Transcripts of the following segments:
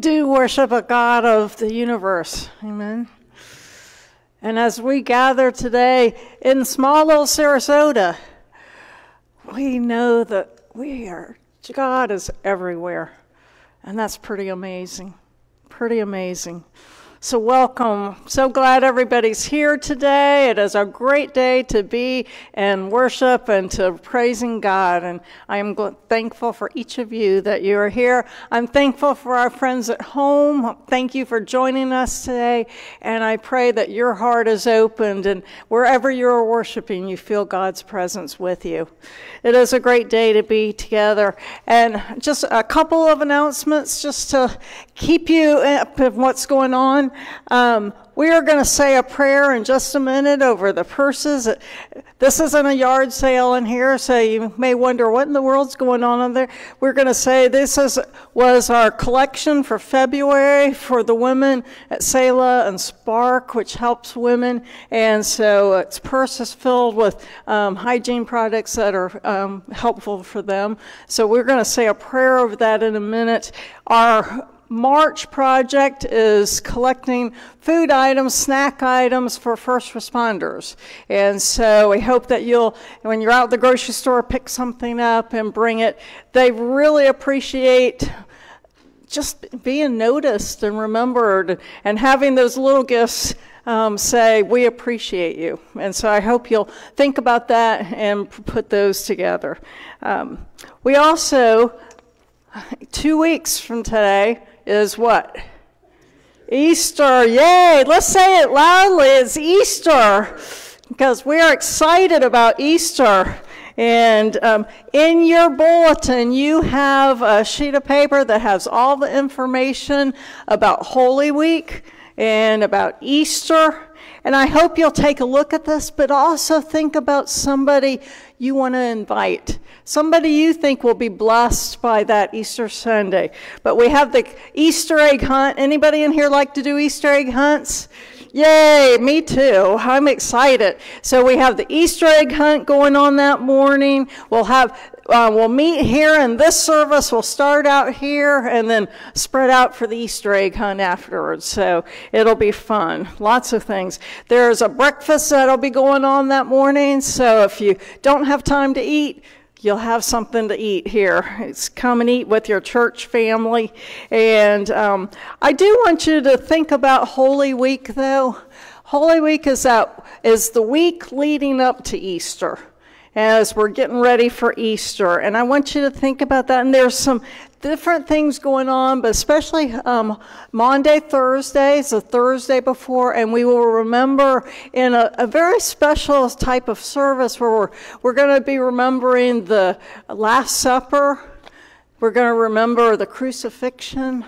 do worship a God of the universe. Amen. And as we gather today in small little Sarasota, we know that we are, God is everywhere. And that's pretty amazing. Pretty amazing. So, welcome. So glad everybody's here today. It is a great day to be in worship and to praising God. And I am thankful for each of you that you are here. I'm thankful for our friends at home. Thank you for joining us today. And I pray that your heart is opened and wherever you're worshiping, you feel God's presence with you. It is a great day to be together. And just a couple of announcements just to keep you up of what's going on. Um, we are going to say a prayer in just a minute over the purses. This isn't a yard sale in here, so you may wonder what in the world's going on in there. We're going to say this is, was our collection for February for the women at Selah and Spark, which helps women. And so its purse is filled with um, hygiene products that are um, helpful for them. So we're going to say a prayer over that in a minute. Our March project is collecting food items, snack items for first responders. And so we hope that you'll, when you're out at the grocery store, pick something up and bring it. They really appreciate just being noticed and remembered and having those little gifts um, say, We appreciate you. And so I hope you'll think about that and put those together. Um, we also, two weeks from today, is what? Easter. Yay! Let's say it loudly. It's Easter because we are excited about Easter. And um, in your bulletin, you have a sheet of paper that has all the information about Holy Week and about Easter. And I hope you'll take a look at this, but also think about somebody you want to invite. Somebody you think will be blessed by that Easter Sunday. But we have the Easter egg hunt. Anybody in here like to do Easter egg hunts? Yay, me too. I'm excited. So we have the Easter egg hunt going on that morning. We'll have uh, we'll meet here in this service. We'll start out here and then spread out for the Easter egg hunt afterwards. So it'll be fun. Lots of things. There's a breakfast that'll be going on that morning. So if you don't have time to eat, you'll have something to eat here. It's come and eat with your church family. And um, I do want you to think about Holy Week, though. Holy Week is, that, is the week leading up to Easter as we're getting ready for Easter. And I want you to think about that. And there's some different things going on, but especially um, Maundy, Thursday is the Thursday before, and we will remember in a, a very special type of service where we're, we're going to be remembering the Last Supper. We're going to remember the crucifixion.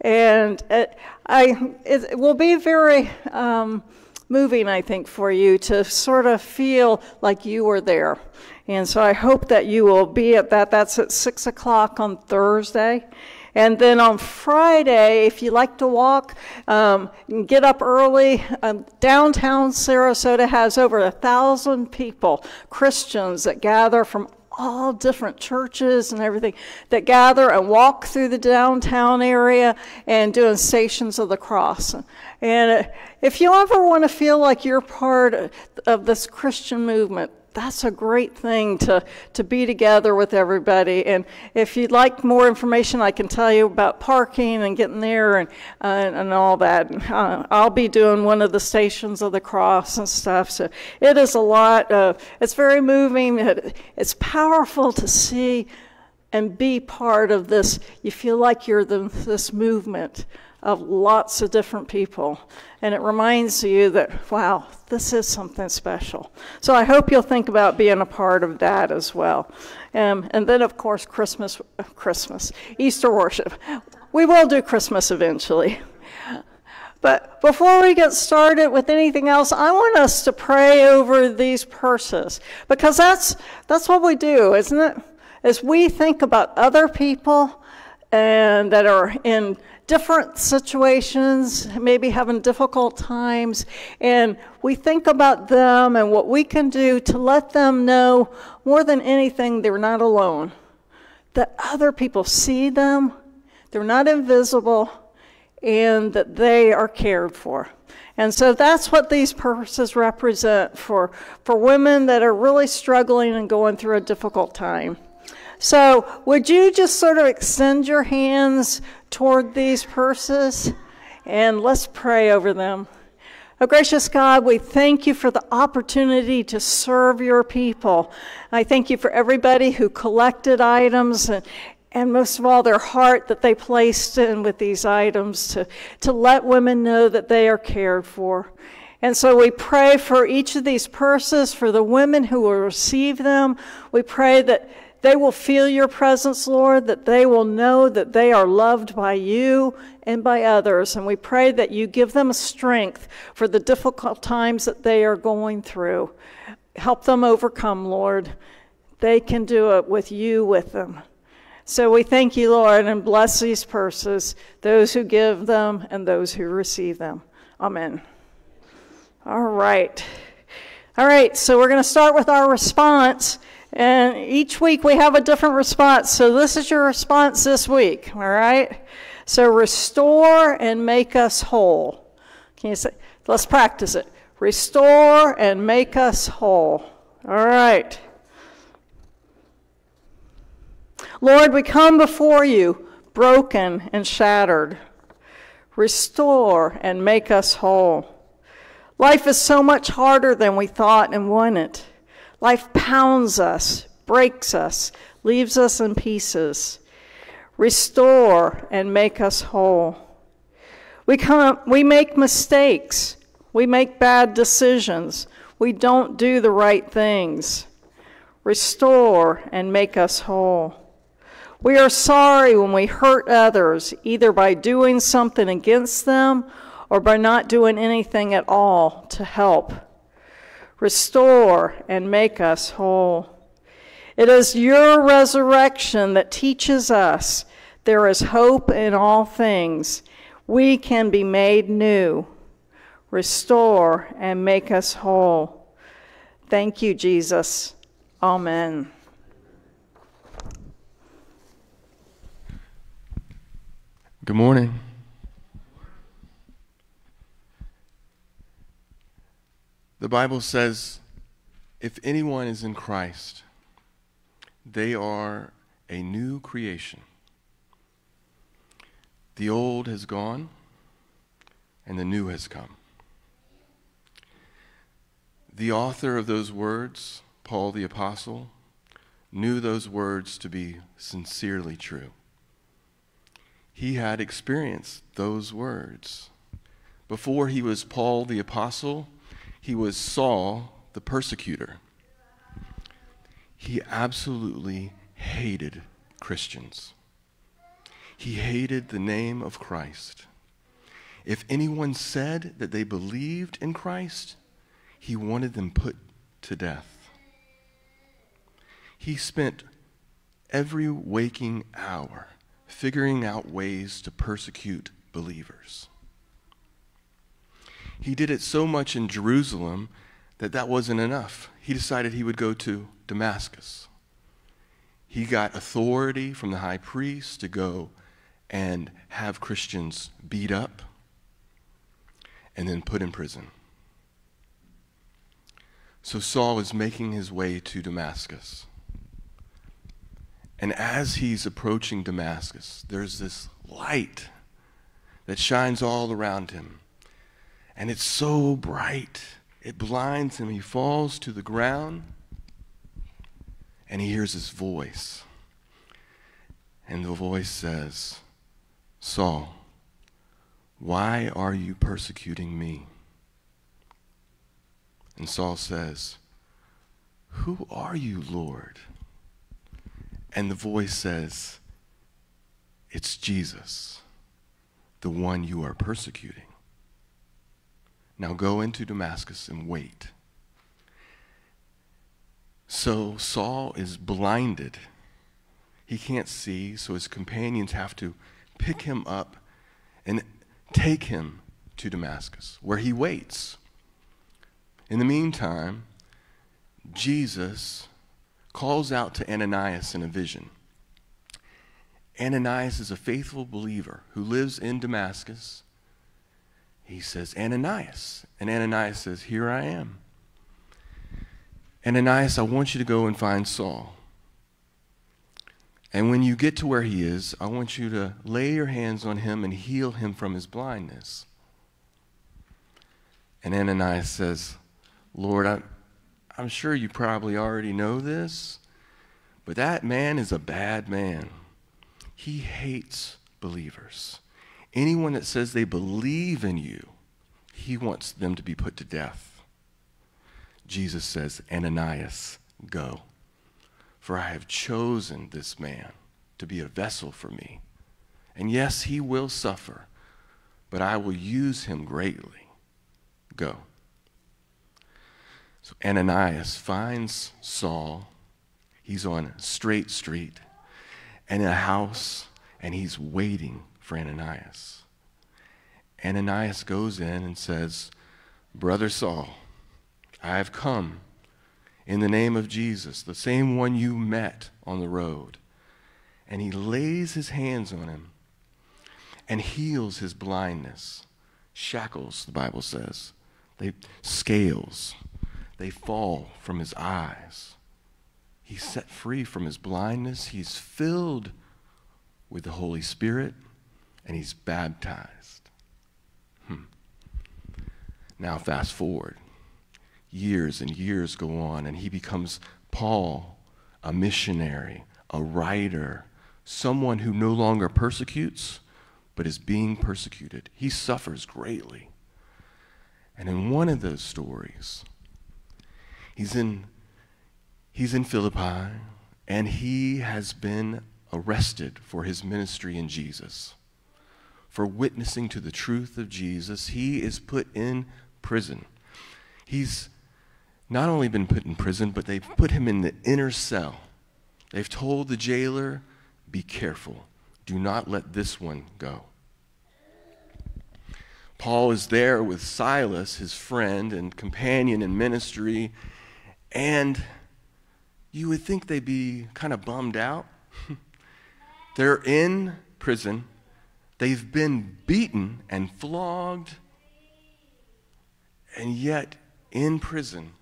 And it, I, it, will be very um, moving, I think, for you to sort of feel like you were there. And so I hope that you will be at that. That's at 6 o'clock on Thursday. And then on Friday, if you like to walk, um, get up early. Um, downtown Sarasota has over a thousand people, Christians, that gather from all different churches and everything that gather and walk through the downtown area and doing stations of the cross. And if you ever want to feel like you're part of this Christian movement, that's a great thing to, to be together with everybody. And if you'd like more information, I can tell you about parking and getting there and, uh, and all that. Uh, I'll be doing one of the stations of the cross and stuff. So it is a lot. Of, it's very moving. It, it's powerful to see and be part of this. You feel like you're the, this movement of lots of different people. And it reminds you that, wow, this is something special. So I hope you'll think about being a part of that as well. Um, and then, of course, Christmas, Christmas, Easter worship. We will do Christmas eventually. But before we get started with anything else, I want us to pray over these purses because that's that's what we do, isn't it? As we think about other people and that are in different situations, maybe having difficult times, and we think about them and what we can do to let them know more than anything they're not alone. That other people see them, they're not invisible, and that they are cared for. And so that's what these purposes represent for, for women that are really struggling and going through a difficult time. So, would you just sort of extend your hands toward these purses and let's pray over them? Oh, gracious God, we thank you for the opportunity to serve your people. I thank you for everybody who collected items and, and most of all, their heart that they placed in with these items to, to let women know that they are cared for. And so we pray for each of these purses, for the women who will receive them. We pray that they will feel your presence, Lord, that they will know that they are loved by you and by others. And we pray that you give them strength for the difficult times that they are going through. Help them overcome, Lord. They can do it with you with them. So we thank you, Lord, and bless these purses, those who give them and those who receive them. Amen. All right. All right, so we're going to start with our response. And each week we have a different response. So this is your response this week, all right? So restore and make us whole. Can you say, let's practice it. Restore and make us whole. All right. Lord, we come before you broken and shattered. Restore and make us whole. Life is so much harder than we thought and wanted. Life pounds us, breaks us, leaves us in pieces. Restore and make us whole. We, come, we make mistakes. We make bad decisions. We don't do the right things. restore, and make us whole. We are sorry when we hurt others, either by doing something against them or by not doing anything at all to help. Restore and make us whole. It is your resurrection that teaches us there is hope in all things. We can be made new. Restore and make us whole. Thank you, Jesus. Amen. Good morning. The Bible says if anyone is in Christ, they are a new creation. The old has gone and the new has come. The author of those words, Paul the Apostle, knew those words to be sincerely true he had experienced those words. Before he was Paul the Apostle, he was Saul the persecutor. He absolutely hated Christians. He hated the name of Christ. If anyone said that they believed in Christ, he wanted them put to death. He spent every waking hour figuring out ways to persecute believers. He did it so much in Jerusalem that that wasn't enough. He decided he would go to Damascus. He got authority from the high priest to go and have Christians beat up and then put in prison. So Saul is making his way to Damascus. And as he's approaching Damascus, there's this light that shines all around him. And it's so bright, it blinds him. He falls to the ground and he hears his voice. And the voice says, Saul, why are you persecuting me? And Saul says, Who are you, Lord? And the voice says, It's Jesus, the one you are persecuting. Now go into Damascus and wait. So Saul is blinded. He can't see, so his companions have to pick him up and take him to Damascus, where he waits. In the meantime, Jesus calls out to Ananias in a vision. Ananias is a faithful believer who lives in Damascus. He says, Ananias. And Ananias says, Here I am. Ananias, I want you to go and find Saul. And when you get to where he is, I want you to lay your hands on him and heal him from his blindness. And Ananias says, Lord, I, I'm sure you probably already know this, but that man is a bad man. He hates believers. Anyone that says they believe in you, he wants them to be put to death. Jesus says, Ananias, go. For I have chosen this man to be a vessel for me. And yes, he will suffer, but I will use him greatly. Go. So Ananias finds Saul. He's on Straight Street and in a house, and he's waiting for Ananias. Ananias goes in and says, Brother Saul, I have come in the name of Jesus, the same one you met on the road. And he lays his hands on him and heals his blindness. Shackles, the Bible says. They scales they fall from his eyes. He's set free from his blindness. He's filled with the Holy Spirit, and he's baptized. Hmm. Now, fast forward. Years and years go on, and he becomes Paul, a missionary, a writer, someone who no longer persecutes, but is being persecuted. He suffers greatly. And in one of those stories, He's in, he's in Philippi and he has been arrested for his ministry in Jesus, for witnessing to the truth of Jesus. He is put in prison. He's not only been put in prison, but they've put him in the inner cell. They've told the jailer, Be careful. Do not let this one go. Paul is there with Silas, his friend and companion in ministry, and you would think they'd be kind of bummed out. They're in prison, they've been beaten and flogged, and yet in prison,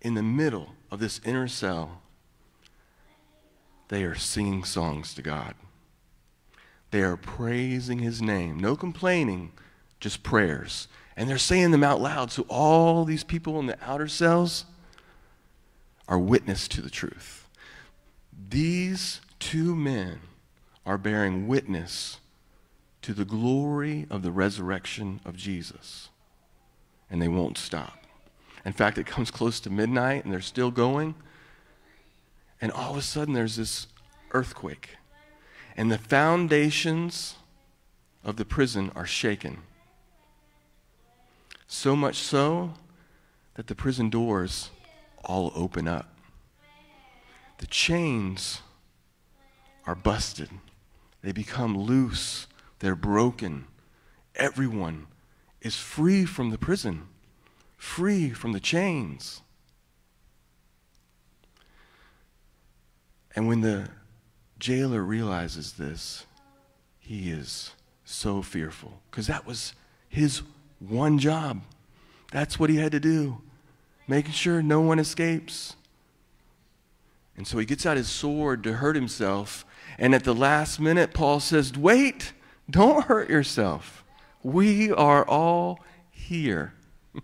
in the middle of this inner cell, they are singing songs to God. They are praising his name. No complaining, just prayers. And they're saying them out loud. So all these people in the outer cells are witness to the truth. These two men are bearing witness to the glory of the resurrection of Jesus. And they won't stop. In fact, it comes close to midnight and they're still going. And all of a sudden, there's this earthquake. And the foundations of the prison are shaken. So much so that the prison doors all open up. The chains are busted, they become loose, they're broken. Everyone is free from the prison, free from the chains. And when the jailer realizes this, he is so fearful because that was his one job. That's what he had to do, making sure no one escapes. And so he gets out his sword to hurt himself. And at the last minute, Paul says, Wait, don't hurt yourself. We are all here.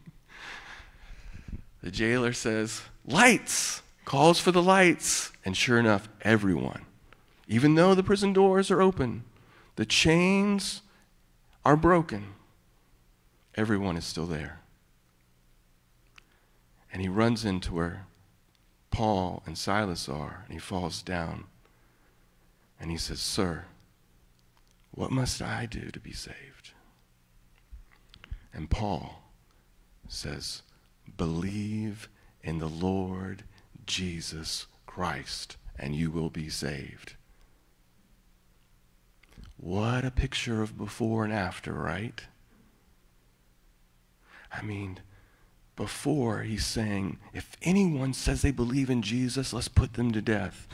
the jailer says, Lights! Calls for the lights. And sure enough, everyone, even though the prison doors are open, the chains are broken, everyone is still there. And he runs into where Paul and Silas are, and he falls down. And he says, Sir, what must I do to be saved? And Paul says, Believe in the Lord Jesus Christ, and you will be saved. What a picture of before and after, right? I mean, before he's saying, if anyone says they believe in Jesus, let's put them to death.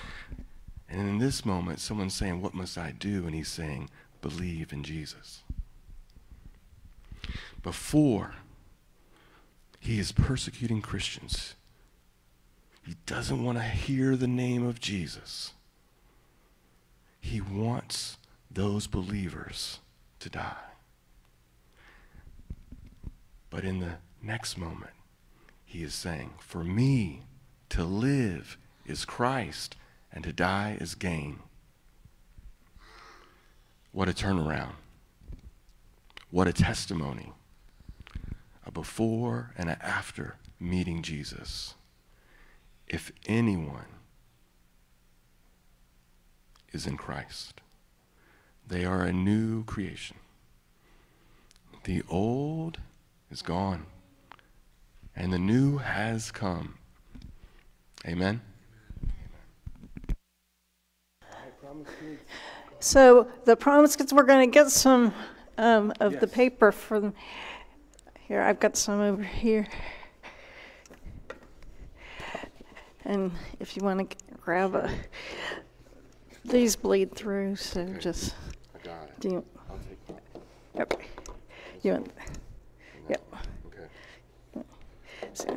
And in this moment, someone's saying, What must I do? And he's saying, Believe in Jesus. Before, he is persecuting Christians. He doesn't want to hear the name of Jesus. He wants those believers to die. But in the next moment, he is saying, For me to live is Christ, and to die is gain. What a turnaround. What a testimony. A before and a after meeting Jesus if anyone is in Christ, they are a new creation. The old is gone, and the new has come. Amen. So the promise kids, we're going to get some um, of Yes. the paper from here. I've got some over here. And if you want to grab a, these bleed through, so Okay. just I got it. do you, I'll take that. okay. You want, yep. Okay. So, All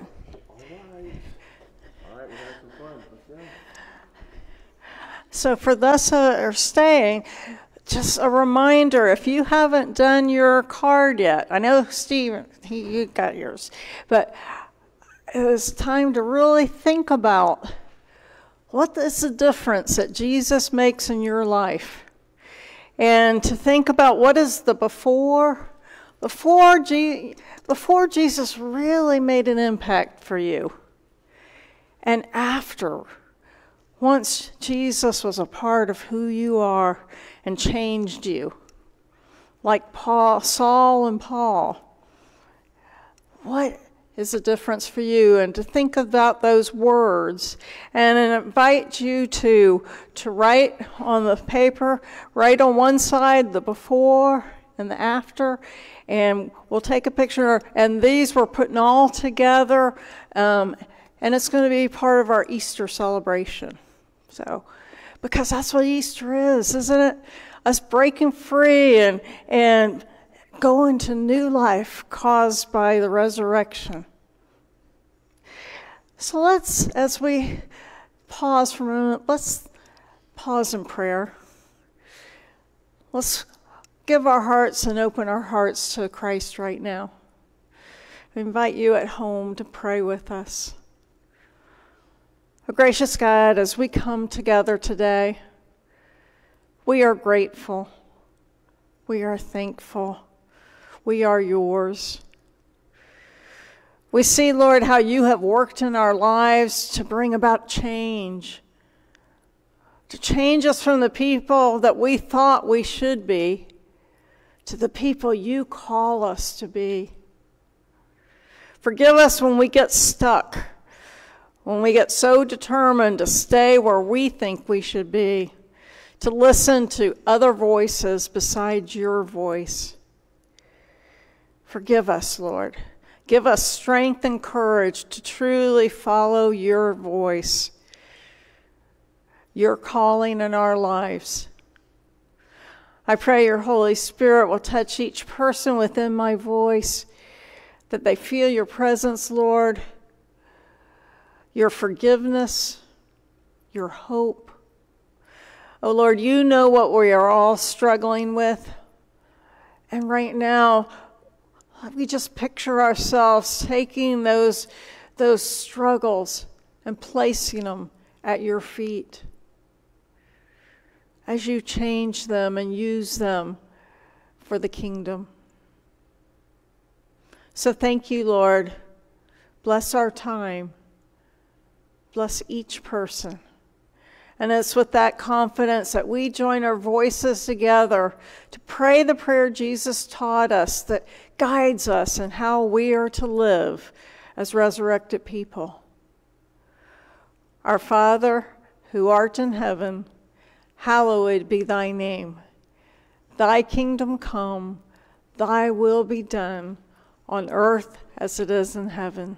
right. All right, we had some fun. Let's go. So for those that are staying, just a reminder: if you haven't done your card yet, I know Steve, he, you got yours, but it's time to really think about what is the difference that Jesus makes in your life, and to think about what is the before, before before Jesus really made an impact for you. and after. Once Jesus was a part of who you are and changed you, like Paul, Saul and Paul. What is the difference for you? And to think about those words and invite you to to write on the paper, write on one side the before and the after, and we'll take a picture. And these we're putting all together, um, and it's going to be part of our Easter celebration. So, because that's what Easter is, isn't it? Us breaking free and and going to new life caused by the resurrection. So let's, as we pause for a moment, let's pause in prayer. Let's give our hearts and open our hearts to Christ right now. I invite you at home to pray with us. Gracious God, as we come together today, we are grateful. We are thankful. We are yours. We see, Lord, how you have worked in our lives to bring about change, to change us from the people that we thought we should be to the people you call us to be. Forgive us when we get stuck when we get so determined to stay where we think we should be, to listen to other voices besides your voice. Forgive us, Lord. Give us strength and courage to truly follow your voice, your calling in our lives. I pray your Holy Spirit will touch each person within my voice, that they feel your presence, Lord your forgiveness, your hope. Oh Lord, you know what we are all struggling with. And right now, let we just picture ourselves taking those, those struggles and placing them at your feet as you change them and use them for the kingdom. So thank you, Lord. Bless our time. Bless each person. And it's with that confidence that we join our voices together to pray the prayer Jesus taught us that guides us in how we are to live as resurrected people. Our Father, who art in heaven, hallowed be thy name. Thy kingdom come, thy will be done on earth as it is in heaven.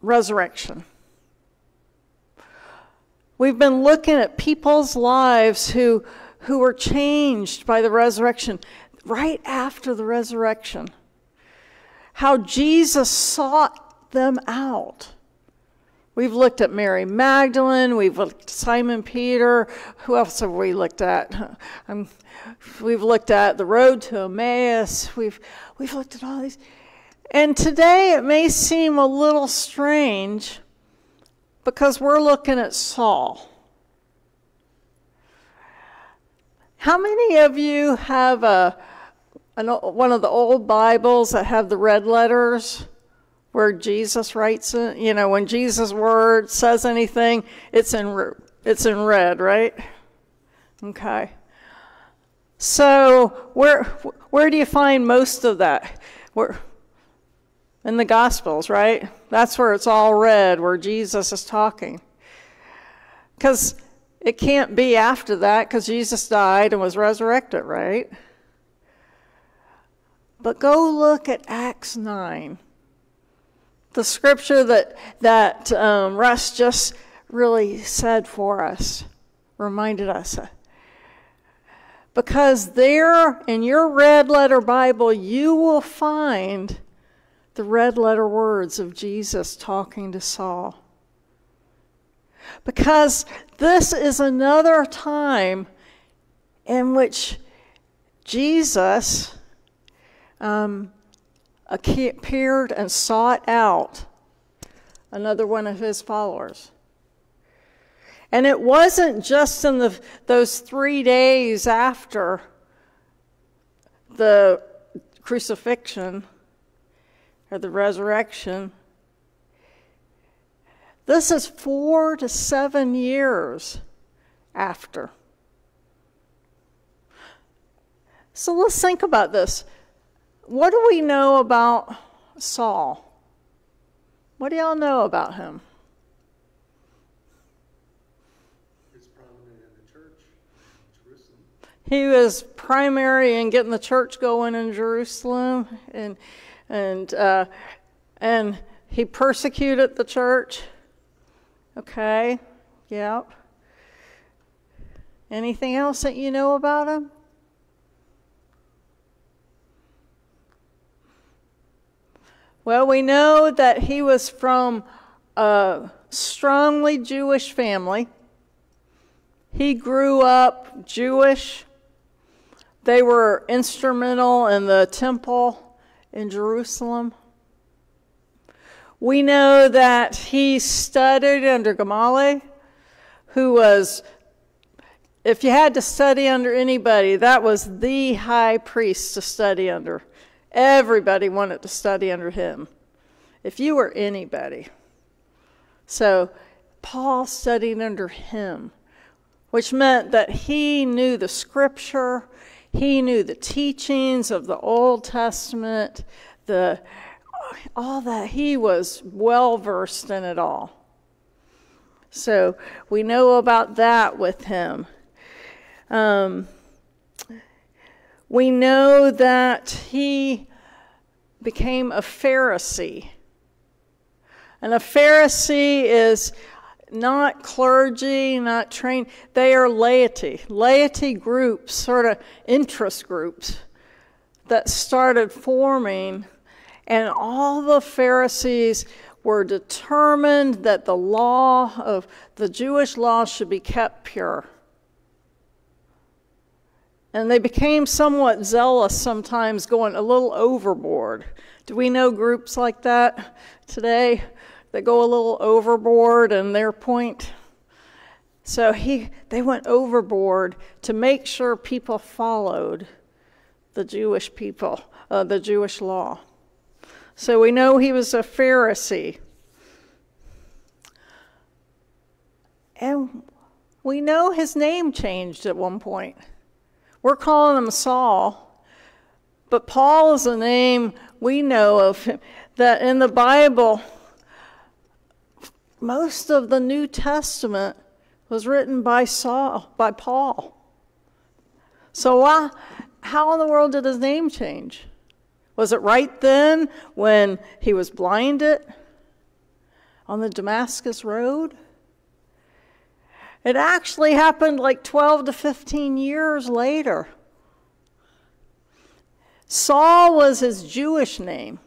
resurrection. We've been looking at people's lives who, who were changed by the resurrection right after the resurrection. How Jesus sought them out. We've looked at Mary Magdalene. We've looked at Simon Peter. Who else have we looked at? Um, we've looked at the road to Emmaus. We've, we've looked at all these. And today it may seem a little strange because we're looking at Saul. How many of you have a, an, one of the old Bibles that have the red letters where Jesus writes it? You know, when Jesus' word says anything, it's in, it's in red, right? Okay. So where, where do you find most of that? Where, in the Gospels, right? That's where it's all read, where Jesus is talking. Because it can't be after that, because Jesus died and was resurrected, right? But go look at Acts 9. The scripture that, that um, Russ just really said for us, reminded us. Because there in your red letter Bible, you will find the red letter words of Jesus talking to Saul. Because this is another time in which Jesus um, appeared and sought out another one of his followers. And it wasn't just in the, those three days after the crucifixion or the resurrection. This is four to seven years after. So let's think about this. What do we know about Saul? What do y'all know about him? He was primary in getting the church going in Jerusalem, and and uh, and he persecuted the church. Okay, yep. Anything else that you know about him? Well, we know that he was from a strongly Jewish family. He grew up Jewish. They were instrumental in the temple in Jerusalem. We know that he studied under Gamaliel, who was, if you had to study under anybody, that was the high priest to study under. Everybody wanted to study under him, if you were anybody. So Paul studied under him, which meant that he knew the scripture, he knew the teachings of the Old Testament, the all that he was well versed in it all. So we know about that with him. Um, we know that he became a Pharisee. And a Pharisee is not clergy, not trained, they are laity. Laity groups, sort of interest groups that started forming, and all the Pharisees were determined that the law of the Jewish law should be kept pure. And they became somewhat zealous sometimes, going a little overboard. Do we know groups like that today that go a little overboard in their point? So he, they went overboard to make sure people followed the Jewish people, uh, the Jewish law. So we know he was a Pharisee. And we know his name changed at one point. We're calling him Saul, but Paul is a name we know of him, that in the Bible, most of the New Testament was written by Saul, by Paul. So why, how in the world did his name change? Was it right then when he was blinded on the Damascus Road? It actually happened like 12 to 15 years later. Saul was his Jewish name.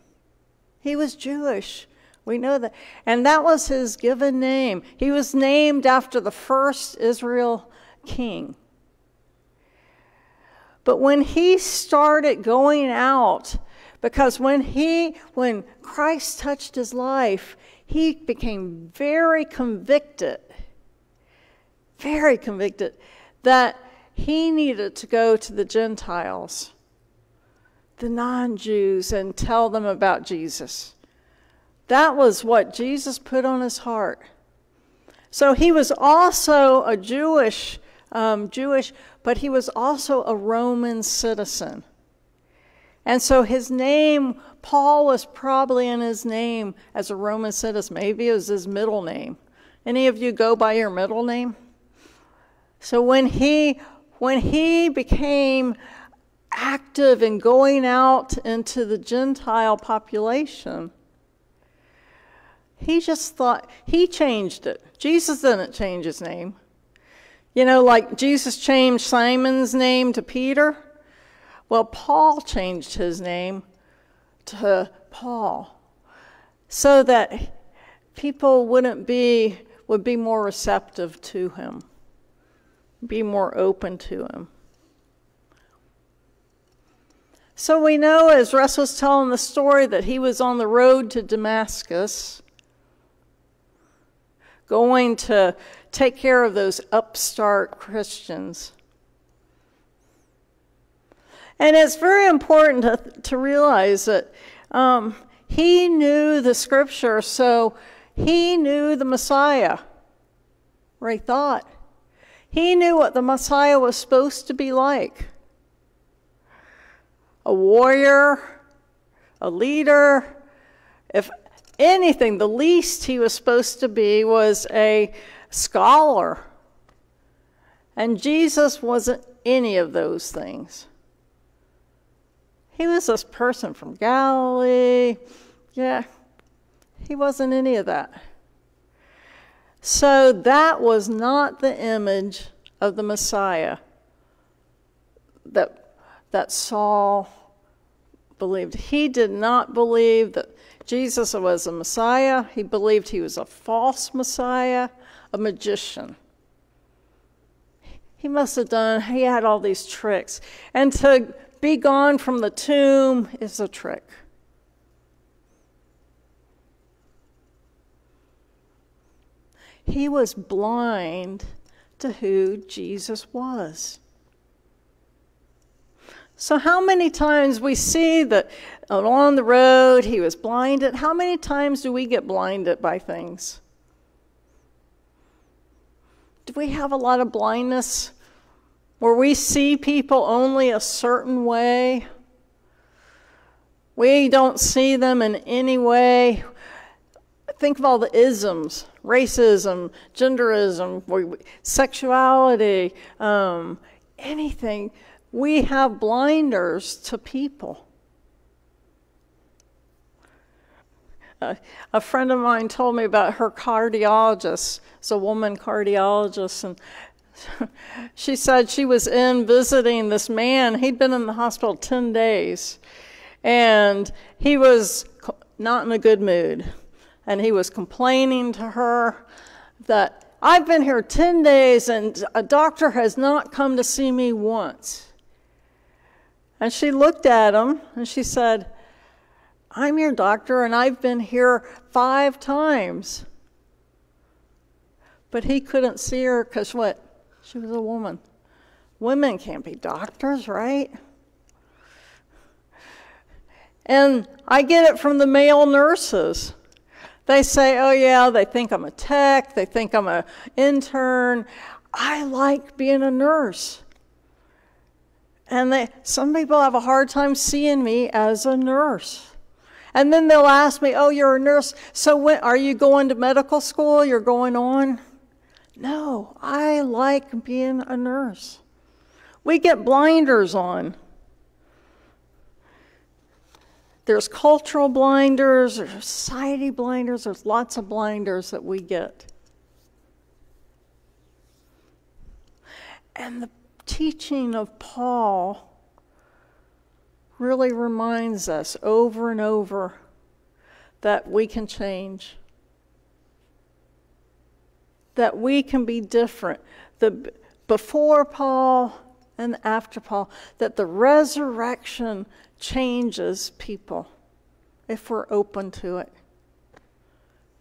He was Jewish. We know that. And that was his given name. He was named after the first Israel king. But when he started going out, because when he when Christ touched his life, he became very convicted very convicted that he needed to go to the Gentiles, the non Jews, and tell them about Jesus. That was what Jesus put on his heart. So he was also a Jewish, um, Jewish, but he was also a Roman citizen. And so his name, Paul was probably in his name as a Roman citizen. Maybe it was his middle name. Any of you go by your middle name? So when he when he became active in going out into the Gentile population, he just thought he changed it. Jesus didn't change his name. You know, like Jesus changed Simon's name to Peter. Well, Paul changed his name to Paul so that people wouldn't be would be more receptive to him, be more open to him. So we know, as Russ was telling the story, that he was on the road to Damascus, going to take care of those upstart Christians. And it's very important to, to realize that um, he knew the scripture, so he knew the Messiah. Ray thought. He knew what the Messiah was supposed to be like a warrior, a leader. If anything, the least he was supposed to be was a scholar. And Jesus wasn't any of those things. He was this person from Galilee. Yeah, he wasn't any of that. So that was not the image of the Messiah that, that Saul believed. He did not believe that Jesus was a Messiah. He believed he was a false Messiah, a magician. He must have done, he had all these tricks. And to be gone from the tomb is a trick. He was blind to who Jesus was. So, how many times we see that along the road he was blinded? How many times do we get blinded by things? Do we have a lot of blindness where we see people only a certain way? We don't see them in any way. Think of all the isms racism, genderism, sexuality, um, anything. We have blinders to people. A friend of mine told me about her cardiologist. It's a woman cardiologist, and she said she was in visiting this man. He'd been in the hospital 10 days, and he was not in a good mood and he was complaining to her that I've been here 10 days and a doctor has not come to see me once. And she looked at him and she said, I'm your doctor and I've been here five times. But he couldn't see her because what? She was a woman. Women can't be doctors, right? And I get it from the male nurses. They say, oh, yeah, they think I'm a tech, they think I'm an intern. I like being a nurse. And they, some people have a hard time seeing me as a nurse. And then they'll ask me, oh, you're a nurse, so when, are you going to medical school? You're going on? No, I like being a nurse. We get blinders on. There's cultural blinders, there's society blinders, there's lots of blinders that we get. And the teaching of Paul really reminds us over and over that we can change, that we can be different. The, before Paul and after Paul, that the resurrection changes people if we're open to it.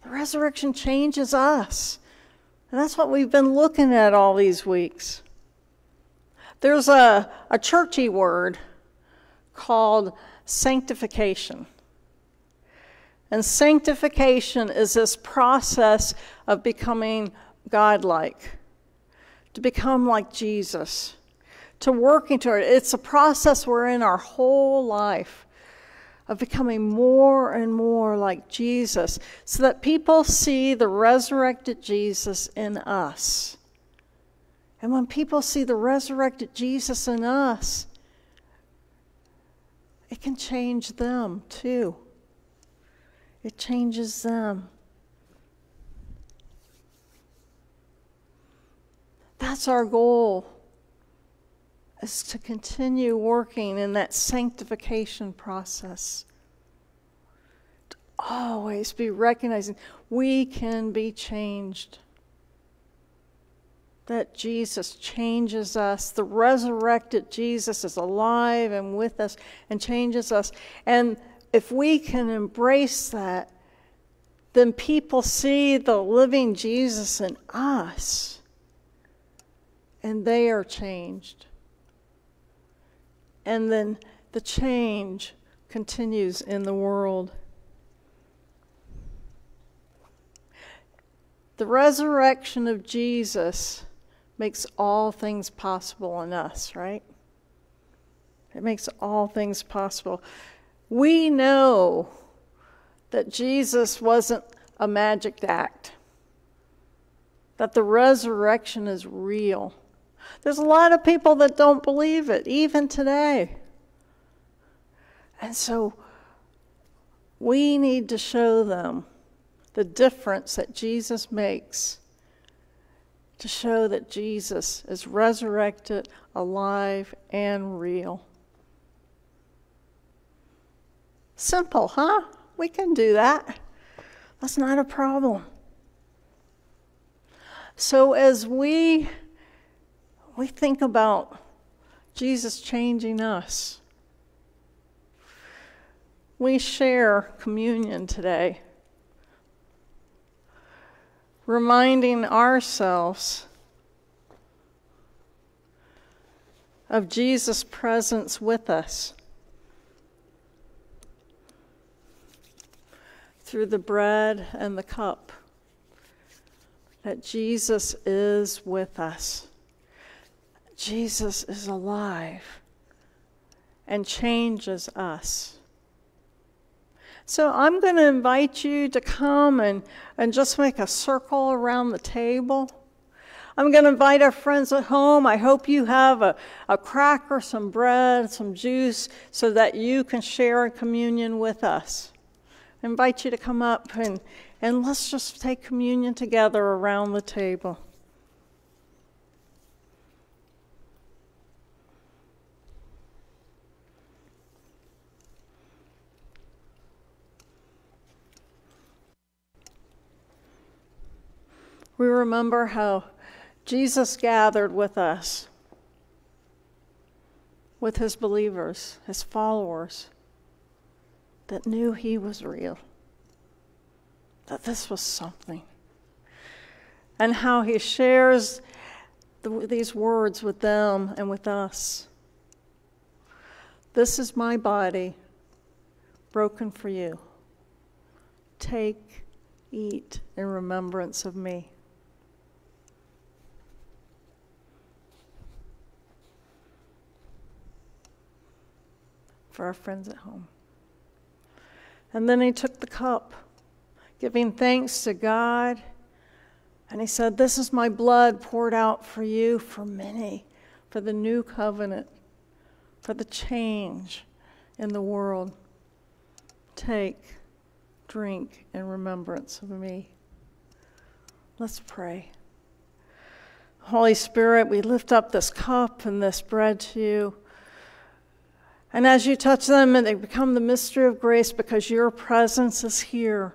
The resurrection changes us. And that's what we've been looking at all these weeks. There's a, a churchy word called sanctification. And sanctification is this process of becoming godlike, to become like Jesus to working toward it. It's a process we're in our whole life of becoming more and more like Jesus so that people see the resurrected Jesus in us. And when people see the resurrected Jesus in us, it can change them too. It changes them. That's our goal is to continue working in that sanctification process. To always be recognizing we can be changed. That Jesus changes us. The resurrected Jesus is alive and with us and changes us. And if we can embrace that, then people see the living Jesus in us and they are changed. And then the change continues in the world. The resurrection of Jesus makes all things possible in us, right? It makes all things possible. We know that Jesus wasn't a magic act, that the resurrection is real. There's a lot of people that don't believe it, even today. And so we need to show them the difference that Jesus makes to show that Jesus is resurrected, alive, and real. Simple, huh? We can do that. That's not a problem. So as we we think about Jesus changing us, we share communion today reminding ourselves of Jesus' presence with us through the bread and the cup, that Jesus is with us. Jesus is alive and changes us. So I'm going to invite you to come and, and just make a circle around the table. I'm going to invite our friends at home. I hope you have a, a cracker, some bread, some juice, so that you can share in communion with us. I invite you to come up and, and let's just take communion together around the table. We remember how Jesus gathered with us, with his believers, his followers, that knew he was real, that this was something, and how he shares the, these words with them and with us. This is my body broken for you. Take, eat in remembrance of me. For our friends at home. And then he took the cup, giving thanks to God. And he said, This is my blood poured out for you, for many, for the new covenant, for the change in the world. Take, drink in remembrance of me. Let's pray. Holy Spirit, we lift up this cup and this bread to you. And as you touch them, and they become the mystery of grace because your presence is here,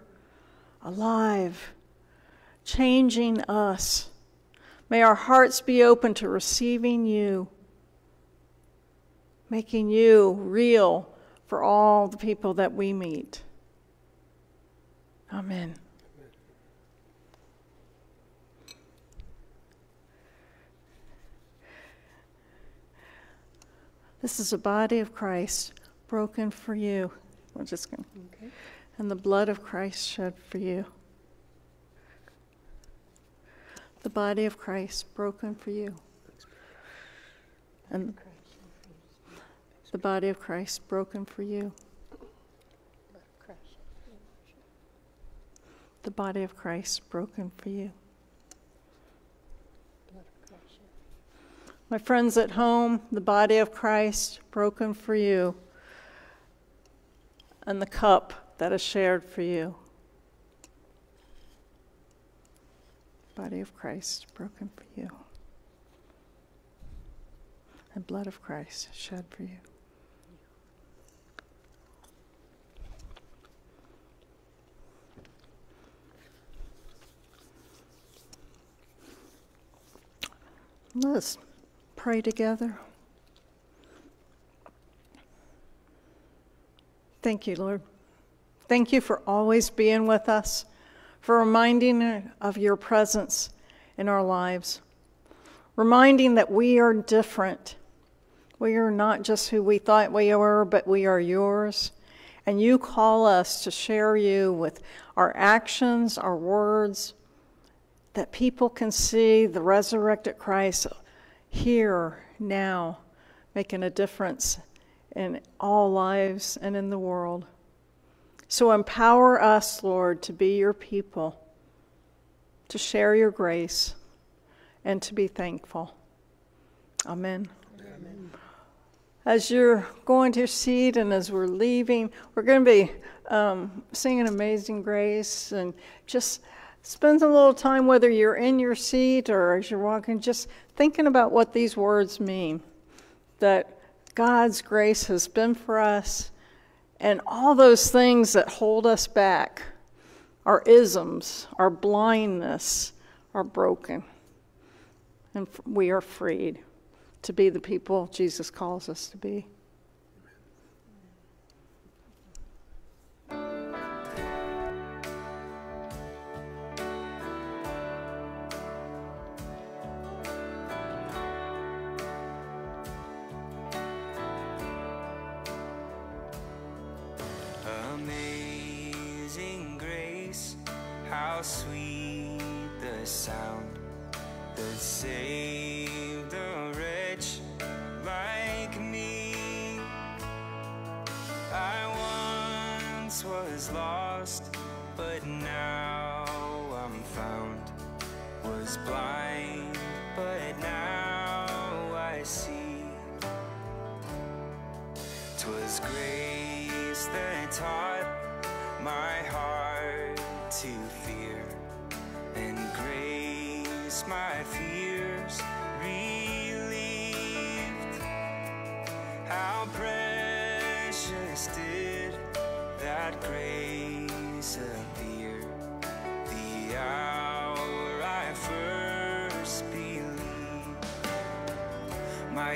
alive, changing us. May our hearts be open to receiving you, making you real for all the people that we meet. Amen. This is a body of Christ broken for you. We're just going okay. and the blood of Christ shed for you. The body of Christ broken for you. And the body of Christ broken for you. The body of Christ broken for you. My friends at home, the body of Christ broken for you, and the cup that is shared for you. Body of Christ broken for you, and blood of Christ shed for you. Let's pray together. Thank you, Lord. Thank you for always being with us, for reminding of your presence in our lives, reminding that we are different. We are not just who we thought we were, but we are yours. And you call us to share you with our actions, our words, that people can see the resurrected Christ here, now, making a difference in all lives and in the world. So empower us, Lord, to be your people, to share your grace, and to be thankful. Amen. Amen. As you're going to your seat and as we're leaving, we're going to be um, singing Amazing Grace and just spend a little time, whether you're in your seat or as you're walking, just thinking about what these words mean. That God's grace has been for us, and all those things that hold us back, our isms, our blindness, are broken. And we are freed to be the people Jesus calls us to be.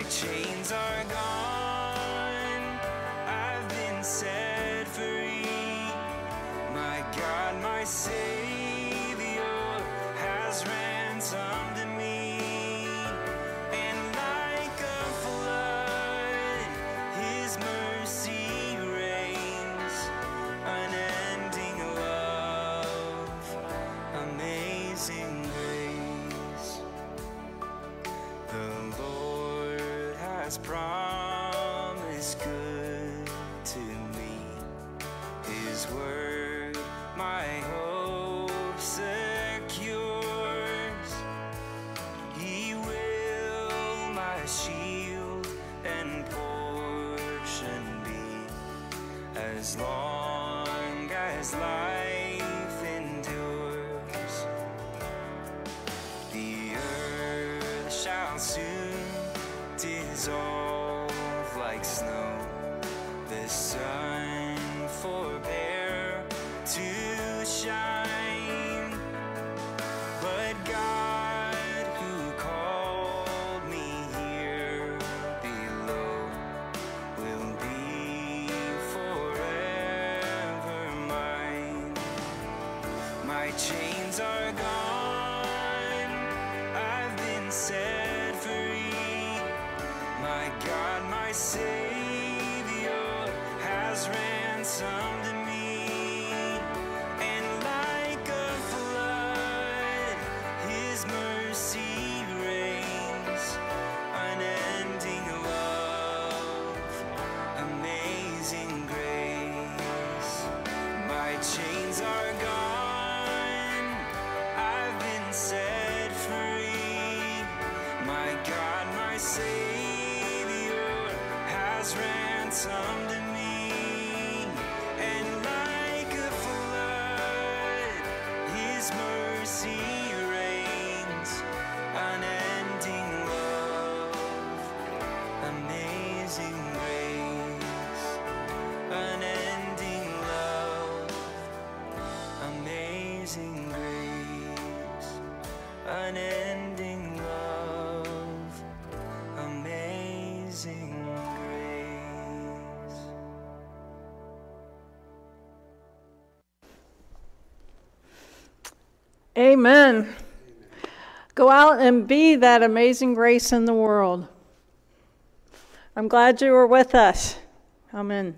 Chains are gone. I've been set free. My God, my Savior has ransomed as long as life endures. The earth shall soon dissolve like snow. The sun chains are gone. I've been set free. My God, my Savior ransomed Amen. Go out and be that amazing grace in the world. I'm glad you were with us. Amen.